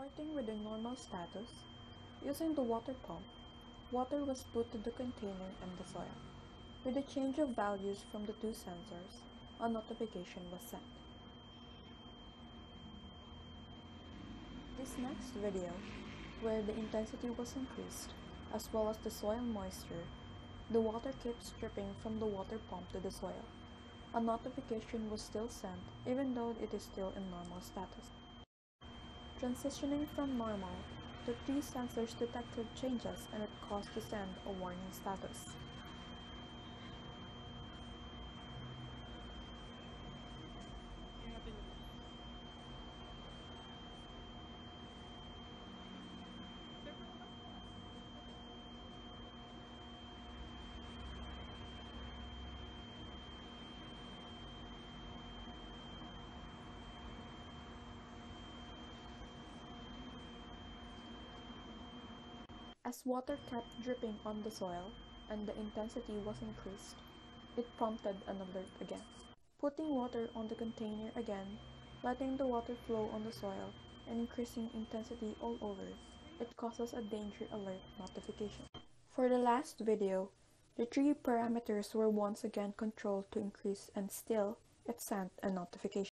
Starting with the normal status, using the water pump, water was put to the container and the soil. With the change of values from the two sensors, a notification was sent. This next video, where the intensity was increased, as well as the soil moisture, the water keeps dripping from the water pump to the soil. A notification was still sent even though it is still in normal status. Transitioning from normal, the three sensors detected changes and it caused to send a warning status. As water kept dripping on the soil and the intensity was increased, it prompted an alert again. Putting water on the container again, letting the water flow on the soil, and increasing intensity all over, it causes a danger alert notification. For the last video, the three parameters were once again controlled to increase and still, it sent a notification.